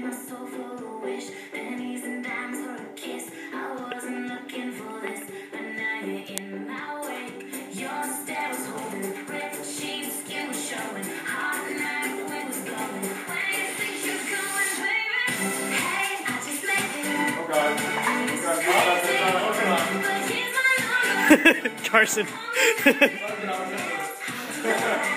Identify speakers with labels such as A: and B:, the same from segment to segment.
A: my soul full
B: Carson.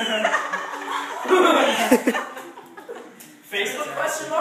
C: Facebook question mark?